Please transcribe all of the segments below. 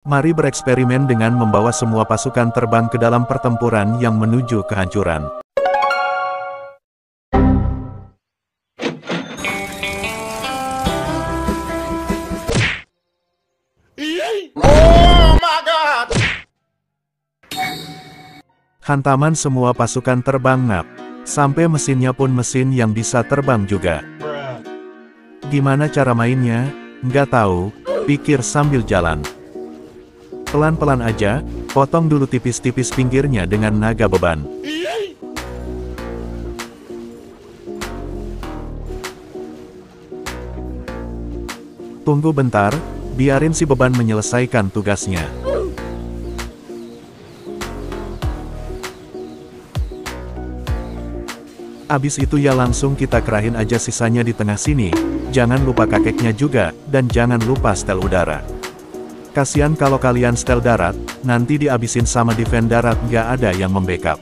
Mari bereksperimen dengan membawa semua pasukan terbang ke dalam pertempuran yang menuju kehancuran. Oh my god! Hantaman semua pasukan terbang ngap. Sampai mesinnya pun mesin yang bisa terbang juga. Gimana cara mainnya? Nggak tahu, pikir sambil jalan. Pelan-pelan aja, potong dulu tipis-tipis pinggirnya dengan naga beban. Tunggu bentar, biarin si beban menyelesaikan tugasnya. Abis itu ya langsung kita kerahin aja sisanya di tengah sini, jangan lupa kakeknya juga, dan jangan lupa stel udara. Kasian kalau kalian stel darat, nanti diabisin sama defend darat nggak ada yang membackup.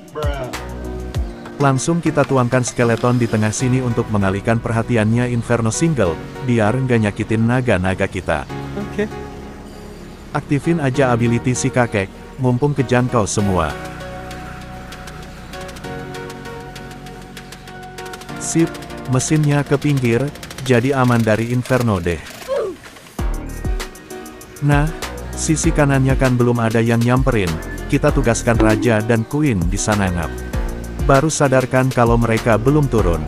Langsung kita tuangkan skeleton di tengah sini untuk mengalihkan perhatiannya Inferno Single, biar nggak nyakitin naga-naga kita. Oke. Aktifin aja ability si kakek, mumpung kejangkau semua. Sip, mesinnya ke pinggir, jadi aman dari Inferno deh. Nah, sisi kanannya kan belum ada yang nyamperin, kita tugaskan Raja dan Queen di sana ngap. Baru sadarkan kalau mereka belum turun.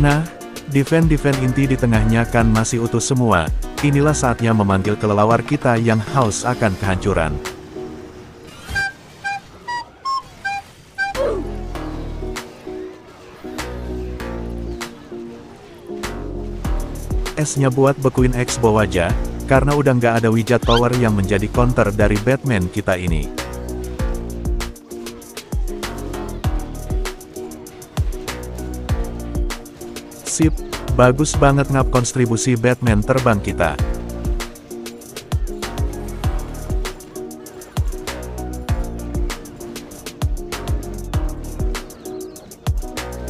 Nah, defend-defend inti di tengahnya kan masih utuh semua, inilah saatnya memanggil kelelawar kita yang haus akan kehancuran. S-nya buat bekuin X-Bow aja, karena udah nggak ada wijat power yang menjadi counter dari Batman kita ini. Sip, bagus banget ngap kontribusi Batman terbang kita.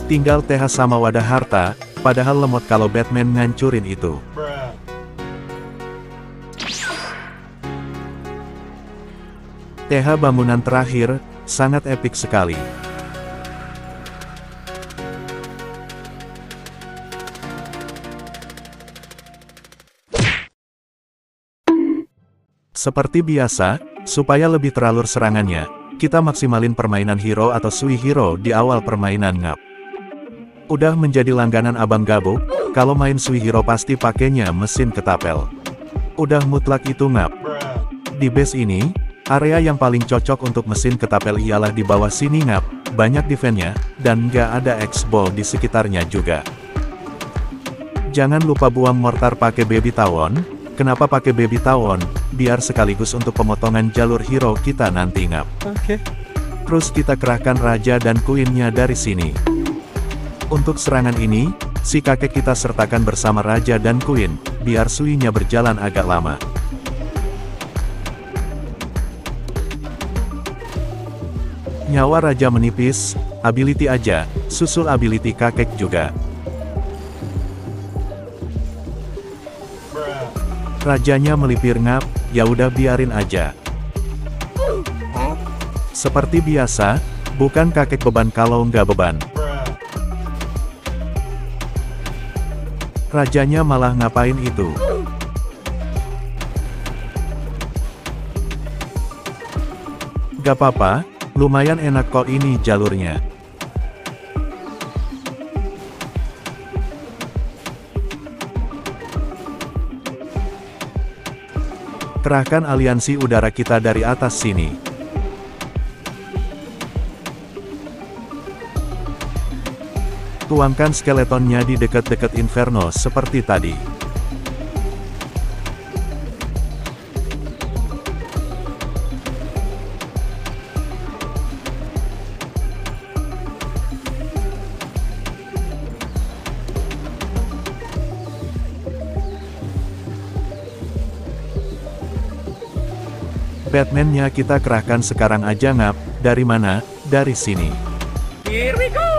Tinggal TH sama wadah harta, padahal lemot kalau Batman ngancurin itu. TH bangunan terakhir, sangat epik sekali. Seperti biasa, supaya lebih teralur serangannya, kita maksimalin permainan hero atau sui hero di awal permainan ngap. Udah menjadi langganan abang gabuk, kalau main sui hero pasti pakainya mesin ketapel. Udah mutlak itu ngap. Di base ini, area yang paling cocok untuk mesin ketapel ialah di bawah sini ngap, banyak defense-nya, dan nggak ada X-Ball di sekitarnya juga. Jangan lupa buang mortar pakai baby tawon, Kenapa pakai baby tawon? Biar sekaligus untuk pemotongan jalur hero kita nanti ngap. Oke. Terus kita kerahkan raja dan queen-nya dari sini. Untuk serangan ini, si kakek kita sertakan bersama raja dan queen, biar suinya berjalan agak lama. Nyawa raja menipis, ability aja, susul ability kakek juga. Rajanya melipir ngap, ya udah biarin aja. Seperti biasa, bukan kakek beban kalau nggak beban. Rajanya malah ngapain itu? Gak apa-apa, lumayan enak kok ini jalurnya. Kerahkan aliansi udara kita dari atas sini. Tuangkan skeletonnya di dekat-dekat Inferno seperti tadi. Batman-nya kita kerahkan sekarang aja ngap, dari mana? Dari sini. Here we go!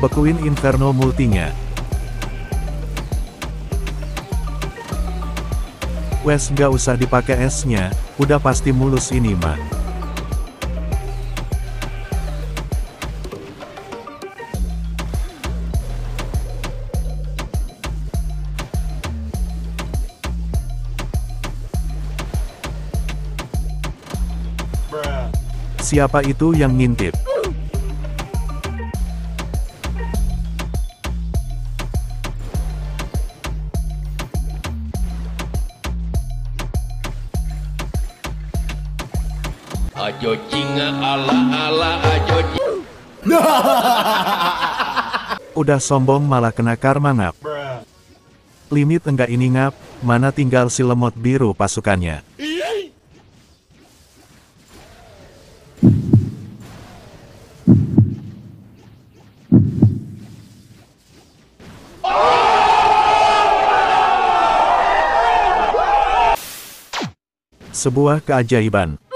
Bekuin Inferno multinya. Wes nggak usah dipakai esnya, udah pasti mulus ini mah. Siapa itu yang ngintip? Ajo jinga ala ala ajo Udah sombong malah kena karma ngap. Limit enggak ini ngap, mana tinggal si lemot biru pasukannya. Sebuah keajaiban.